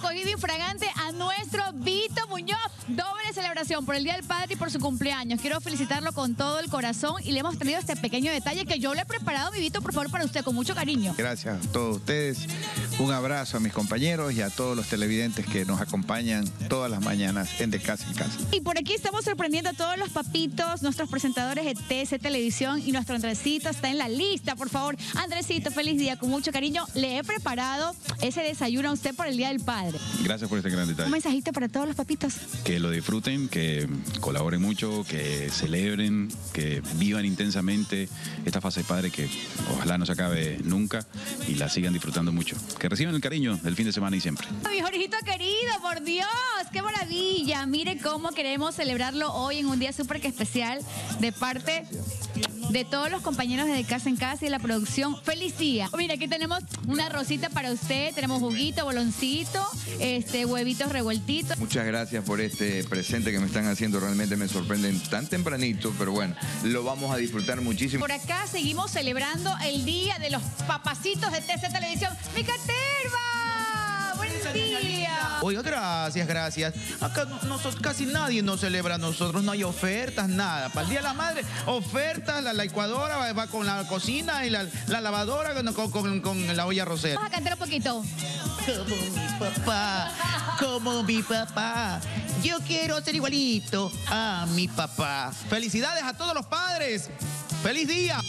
escogido infragante a nuestro Vito Muñoz. Doble celebración por el Día del Padre y por su cumpleaños. Quiero felicitarlo con todo el corazón y le hemos traído este pequeño detalle que yo le he preparado, mi Vito, por favor, para usted, con mucho cariño. Gracias a todos ustedes. Un abrazo a mis compañeros y a todos los televidentes que nos acompañan todas las mañanas en De Casa en Casa. Y por aquí estamos sorprendiendo a todos los papitos, nuestros presentadores de TC Televisión y nuestro Andresito está en la lista, por favor. Andresito, feliz día, con mucho cariño. Le he preparado ese desayuno a usted por el Día del Padre. Gracias por este gran Un detalle. mensajito para todos los papitos. Que lo disfruten, que colaboren mucho, que celebren, que vivan intensamente esta fase de padre que ojalá no se acabe nunca y la sigan disfrutando mucho. Que reciban el cariño del fin de semana y siempre. Mi Jorgito querido, por Dios, qué maravilla. Mire cómo queremos celebrarlo hoy en un día súper especial de parte de todos los compañeros de Casa en Casa y de la producción. ¡Feliz día! Mira, aquí tenemos una rosita para usted, tenemos juguito, boloncito, este, huevitos revueltitos. Muchas gracias por este presente que me están haciendo. Realmente me sorprenden tan tempranito, pero bueno, lo vamos a disfrutar muchísimo. Por acá seguimos celebrando el día de los papacitos de TC Televisión. Oiga, gracias, gracias. Acá no- nosotros, casi nadie nos celebra a nosotros, no hay ofertas, nada. Para el Día de la Madre, ofertas, la licuadora va, va con la cocina y la, la lavadora con, con- con- con la olla rosera. Vamos a cantar un poquito. Como mi papá, como mi papá. Yo quiero ser igualito a mi papá. Felicidades a todos los padres. ¡Feliz día!